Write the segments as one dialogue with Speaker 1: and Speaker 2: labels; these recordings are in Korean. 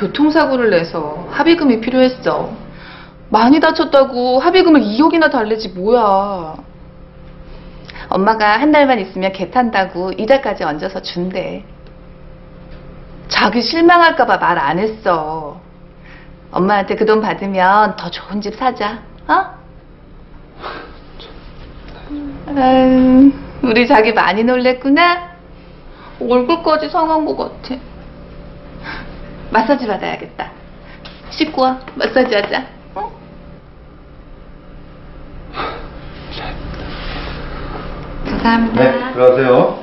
Speaker 1: 교통사고를 내서 합의금이 필요했어. 많이 다쳤다고 합의금을 2억이나 달래지 뭐야. 엄마가 한 달만 있으면 개 탄다고 이자까지 얹어서 준대. 자기 실망할까봐 말 안 했어. 엄마한테 그 돈 받으면 더 좋은 집 사자, 어? 아유, 우리 자기 많이 놀랬구나? 얼굴까지 상한 것 같아. 마사지 받아야겠다. 씻고 와, 마사지 하자. 어? 감사합니다.
Speaker 2: 네, 들어가세요.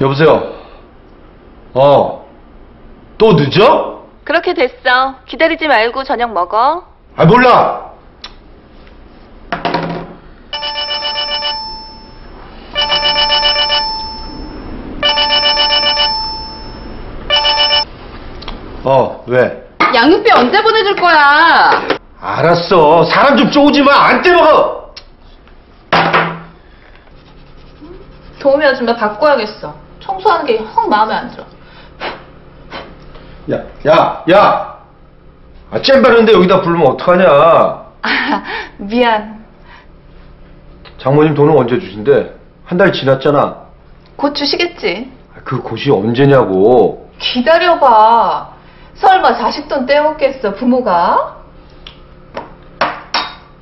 Speaker 2: 여보세요. 어. 또 늦어?
Speaker 1: 그렇게 됐어. 기다리지 말고 저녁 먹어.
Speaker 2: 아 몰라. 어, 왜?
Speaker 1: 양육비 언제 보내줄 거야?
Speaker 2: 알았어. 사람 좀 쪼우지 마. 안 떼먹어.
Speaker 1: 도우미 아줌마 바꿔야겠어. 청소하는 게형 마음에 안 들어.
Speaker 2: 야, 야, 야. 아, 잼 바르는데 여기다 부르면 어떡하냐.
Speaker 1: 아, 미안.
Speaker 2: 장모님 돈은 언제 주신대? 한 달 지났잖아.
Speaker 1: 곧 주시겠지.
Speaker 2: 아, 그 곳이 언제냐고.
Speaker 1: 기다려봐. 설마 자식 돈 떼먹겠어, 부모가?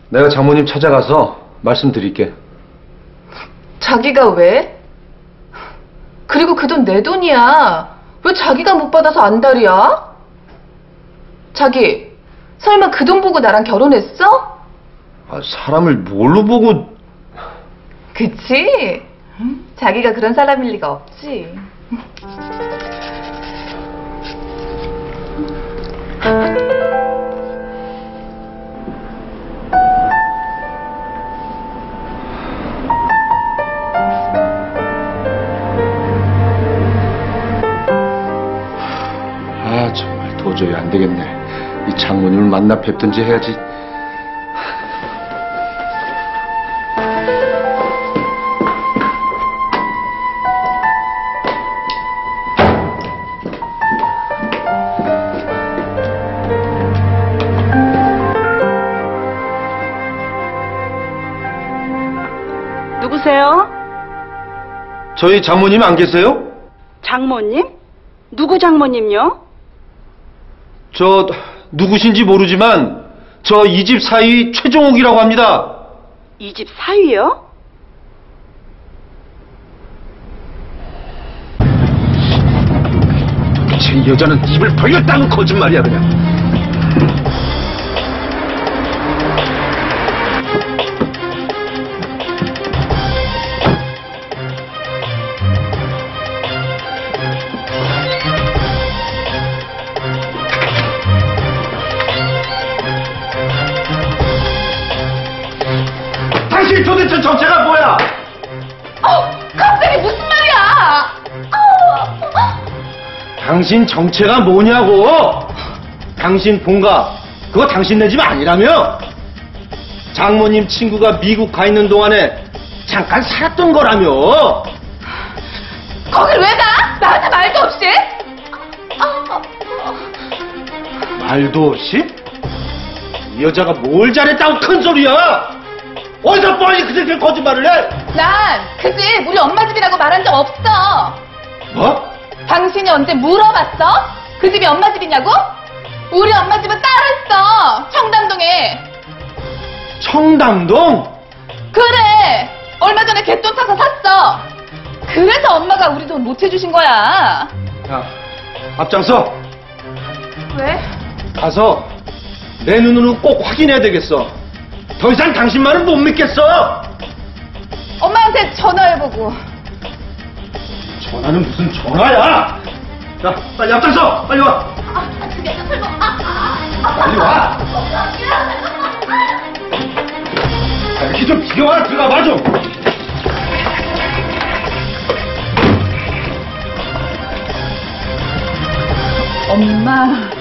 Speaker 2: 내가 장모님 찾아가서 말씀드릴게.
Speaker 1: 자기가 왜? 그리고 그 돈 내 돈이야. 왜 자기가 못 받아서 안달이야? 자기, 설마 그 돈 보고 나랑 결혼했어?
Speaker 2: 아, 사람을 뭘로 보고.
Speaker 1: 그치? 응? 자기가 그런 사람일 리가 없지.
Speaker 2: 아, 정말 도저히 안 되겠네. 이 장모님을 만나 뵙든지 해야지.
Speaker 3: 누구세요?
Speaker 2: 저희 장모님 안 계세요?
Speaker 3: 장모님? 누구 장모님요?
Speaker 2: 저 누구신지 모르지만 저 이 집 사위 최종욱이라고 합니다.
Speaker 3: 이 집 사위요?
Speaker 2: 도대체 이 여자는 입을 벌렸다고 거짓말이야 그냥. 당신 도대체 정체가 뭐야?
Speaker 1: 어, 갑자기 무슨 말이야? 어.
Speaker 2: 당신 정체가 뭐냐고? 당신 본가 그거 당신 내 집 아니라며? 장모님 친구가 미국 가 있는 동안에 잠깐 살았던 거라며?
Speaker 1: 거길 왜 가? 나한테 말도 없이? 어,
Speaker 2: 말도 없이? 이 여자가 뭘 잘했다고 큰 소리야? 어디서 뻔히 그 새끼 거짓말을 해?
Speaker 1: 난 그 집 우리 엄마 집이라고 말한 적 없어.
Speaker 2: 뭐?
Speaker 1: 당신이 언제 물어봤어? 그 집이 엄마 집이냐고? 우리 엄마 집은 따로 있어. 청담동에.
Speaker 2: 청담동?
Speaker 1: 그래. 얼마 전에 개돈 타서 샀어. 그래서 엄마가 우리 돈 못 해주신 거야.
Speaker 2: 야, 앞장서
Speaker 1: 왜?
Speaker 2: 가서 내 눈으로 꼭 확인해야 되겠어. 더 이상 당신 말은 못 믿겠어.
Speaker 1: 엄마한테 전화해보고.
Speaker 2: 전화는 무슨 전화야? 자, 빨리 앞장서! 빨리 와!
Speaker 1: 아, 그게 설마. 아, 아, 아,
Speaker 2: 빨리 와! 아, 이렇게 좀 비켜와! 들어가 봐 좀!
Speaker 1: 엄마.